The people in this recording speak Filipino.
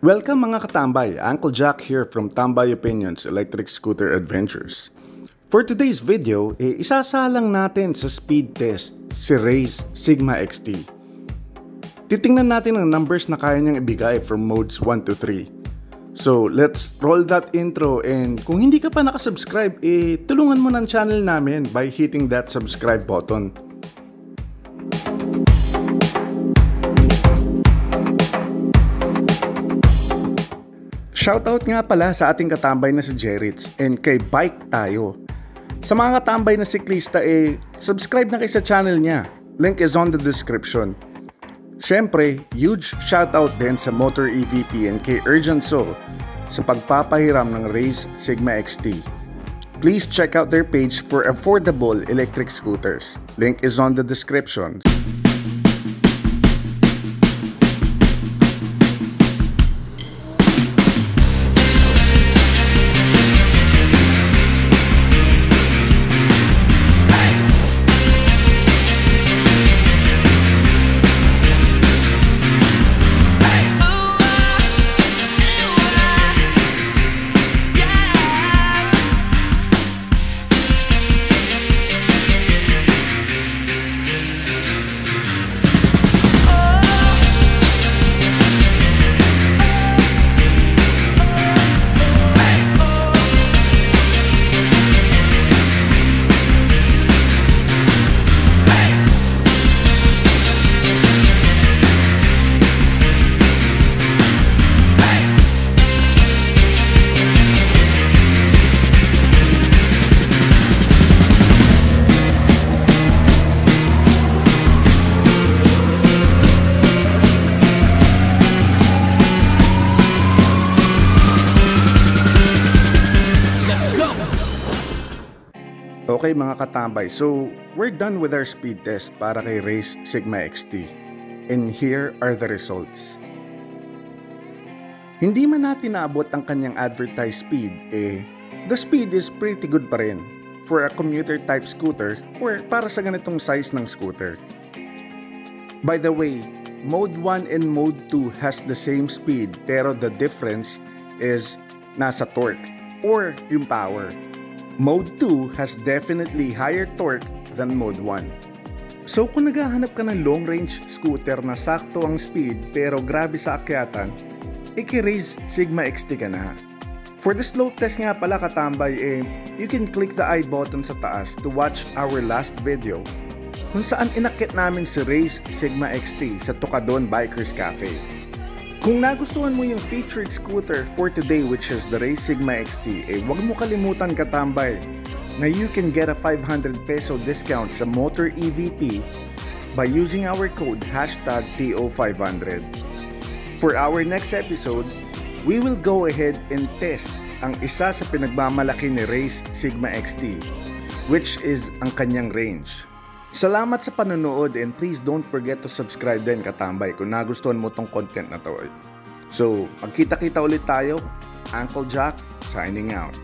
Welcome mga katambay, Uncle Jack here from Tambay Opinions Electric Scooter Adventures. For today's video, eh, isasalang natin sa speed test si Race Sigma XT. Titingnan natin ang numbers na kaya niyang ibigay from modes 1 to 3. So, let's roll that intro and kung hindi ka pa nakasubscribe, eh, tulungan mo ng channel namin by hitting that subscribe button. Shoutout nga pala sa ating katambay na si Jerits and kay Bike Tayo. Sa mga katambay na siklista eh, subscribe na kayo sa channel niya. Link is on the description. Siyempre, huge shoutout din sa Motor EVP and kay Urgent Soul sa pagpapahiram ng Race Sigma XT. Please check out their page for affordable electric scooters. Link is on the description. Okay mga katambay, so we're done with our speed test para kay Race Sigma XT. And here are the results. Hindi man natin naabot ang kanyang advertised speed, eh, the speed is pretty good pa rin for a commuter type scooter or para sa ganitong size ng scooter. By the way, Mode 1 and Mode 2 has the same speed pero the difference is nasa torque or yung power. Mode 2 has definitely higher torque than Mode 1. So kung naghahanap ka ng long range scooter na sakto ang speed pero grabe sa akyatan, iki-raise Sigma XT ka na. For the slope test nga pala katambay eh, you can click the i button sa taas to watch our last video kung saan inakit namin si Race Sigma XT sa Tocadon Bikers Cafe. Kung nagustuhan mo yung featured scooter for today which is the Race Sigma XT, eh wag mo kalimutan katambay na you can get a 500 peso discount sa Motor EVP by using our code hashtag TO500. For our next episode, we will go ahead and test ang isa sa pinagmamalaki ni Race Sigma XT, which is ang kanyang range. Salamat sa panonood and please don't forget to subscribe din katambay kung nagustuhan mo tong content na to. So, magkita-kita ulit tayo. Uncle Jack, signing out.